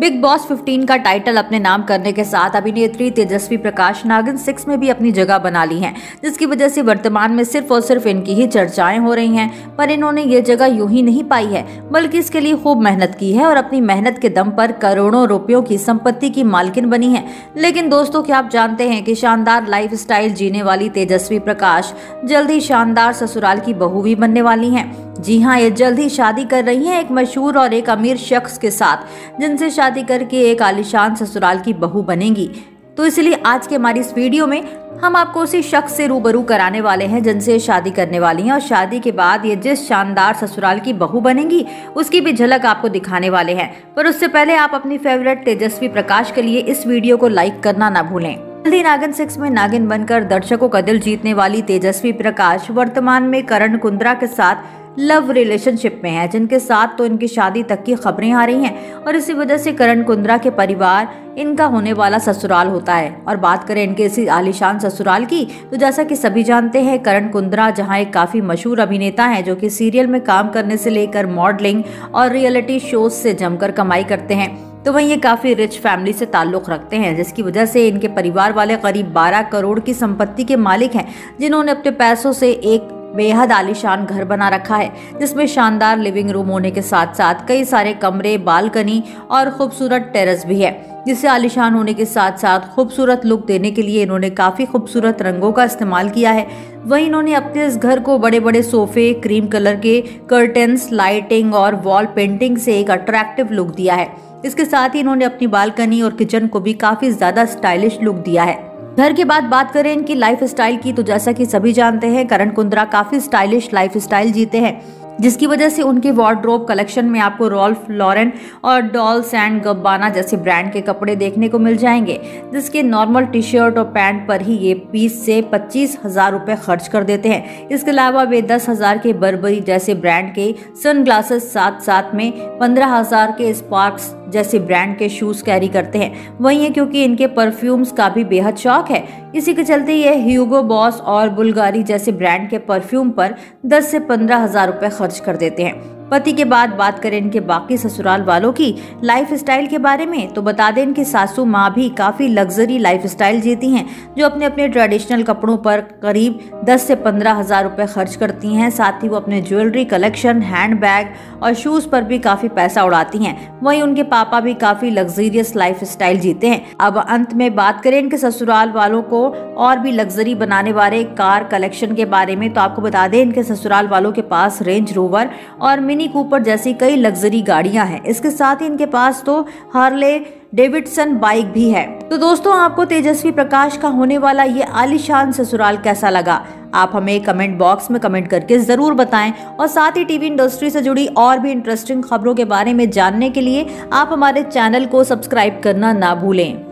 Big boss 15 का title अपने नाम करने के साथ अभिनेत्री तेजस्वी प्रकाश नागिन सिक्स में भी अपनी जगह बना ली है, जिसकी वजह से वर्तमान में सिर्फ़ और सिर्फ़ इनकी ही चर्चाएँ हो रही हैं, पर इन्होंने ये जगह यूँ ही नहीं पाई है, बल्कि इसके लिए खूब मेहनत की है और अपनी मेहनत के दम पर करोड़ों रुपयों की संपत्ति की मालकिन बनी है। लेकिन दोस्तों, क्या आप जानते हैं कि शानदार लाइफ जीने वाली तेजस्वी प्रकाश जल्द ही शानदार ससुराल की बहू भी बनने वाली है। जी हाँ ये जल्द ही शादी कर रही हैं एक मशहूर और एक अमीर शख्स के साथ, जिनसे शादी करके एक आलिशान ससुराल की बहू बनेगी। तो इसलिए आज के हमारी इस वीडियो में हम आपको उसी शख्स से रूबरू कराने वाले हैं, जिनसे शादी करने वाली हैं और शादी के बाद ये जिस शानदार ससुराल की बहू बनेंगी, उसकी भी झलक आपको दिखाने वाले हैं। पर उससे पहले आप अपनी फेवरेट तेजस्वी प्रकाश के लिए इस वीडियो को लाइक करना ना भूलें। जल्दी नागिन सिक्स में नागिन बनकर दर्शकों का दिल जीतने वाली तेजस्वी प्रकाश वर्तमान में करण कुंद्रा के साथ लव रिलेशनशिप में है। जिनके साथ तो इनकी शादी तक की खबरें आ रही हैं और इसी वजह से करण कुंद्रा के परिवार, इनका होने वाला ससुराल होता है। और बात करें इनके इसी आलिशान ससुराल की तो जैसा कि सभी जानते हैं, करण कुंद्रा जहाँ एक काफ़ी मशहूर अभिनेता हैं, जो कि सीरियल में काम करने से लेकर मॉडलिंग और रियलिटी शोज़ से जमकर कमाई करते हैं। तो वहीं ये काफ़ी रिच फैमिली से ताल्लुक रखते हैं, जिसकी वजह से इनके परिवार वाले करीब 12 करोड़ की संपत्ति के मालिक हैं, जिन्होंने अपने पैसों से एक बेहद आलीशान घर बना रखा है, जिसमें शानदार लिविंग रूम होने के साथ साथ कई सारे कमरे, बालकनी और खूबसूरत टेरेस भी है जिसे आलिशान होने के साथ साथ खूबसूरत लुक देने के लिए इन्होंने काफ़ी खूबसूरत रंगों का इस्तेमाल किया है। वहीं इन्होंने अपने इस घर को बड़े बड़े सोफे क्रीम कलर के कर्टन्स लाइटिंग और वॉल पेंटिंग से एक अट्रैक्टिव लुक दिया है। इसके साथ ही इन्होंने अपनी बालकनी और किचन को भी काफ़ी ज़्यादा स्टाइलिश लुक दिया है। घर के बाद बात करें इनकी लाइफ स्टाइल की तो जैसा कि सभी जानते हैं, करण कुंद्रा काफ़ी स्टाइलिश लाइफ स्टाइल जीते हैं, जिसकी वजह से उनके वार्ड्रोब कलेक्शन में आपको रॉल्फ लॉरेन और डॉल्स एंड गब्बाना जैसे ब्रांड के कपड़े देखने को मिल जाएँगे, जिसके नॉर्मल टी शर्ट और पैंट पर ही ये बीस से पच्चीस हज़ार रुपए खर्च कर देते हैं। इसके अलावा वे दस हज़ार के बर्बरी जैसे ब्रांड के सन ग्लासेस साथ साथ में पंद्रह हज़ार के स्पार्क्स जैसे ब्रांड के शूज़ कैरी करते हैं। वही है क्योंकि इनके परफ्यूम्स का भी बेहद शौक है। इसी के चलते ये ह्यूगो बॉस और बुलगारी जैसे ब्रांड के परफ्यूम पर 10 से पंद्रह हज़ार रुपए खर्च कर देते हैं। पति के बाद बात करें इनके बाकी ससुराल वालों की लाइफ स्टाइल के बारे में तो बता दें इनकी सासू माँ भी काफ़ी लग्जरी लाइफ स्टाइल जीती हैं, जो अपने अपने ट्रेडिशनल कपड़ों पर करीब 10 से पंद्रह हज़ार रुपए खर्च करती हैं। साथ ही वो अपने ज्वेलरी कलेक्शन हैंड बैग और शूज़ पर भी काफ़ी पैसा उड़ाती हैं। वहीं उनके पापा भी काफ़ी लग्जरियस लाइफ स्टाइल जीते हैं। अब अंत में बात करें इनके ससुराल वालों को और भी लग्जरी बनाने वाले कार कलेक्शन के बारे में तो आपको बता दें इनके ससुराल वालों के पास रेंज रोवर और मिनी मिनी कूपर जैसी कई लग्जरी गाड़ियाँ हैं। इसके साथ ही इनके पास तो हार्ले डेविडसन बाइक भी है। तो दोस्तों, आपको तेजस्वी प्रकाश का होने वाला ये आलिशान ससुराल कैसा लगा? आप हमें कमेंट बॉक्स में कमेंट करके ज़रूर बताएँ। और साथ ही टीवी इंडस्ट्री से जुड़ी और भी इंटरेस्टिंग खबरों के बारे में जानने के लिए आप हमारे चैनल को सब्सक्राइब करना ना भूलें।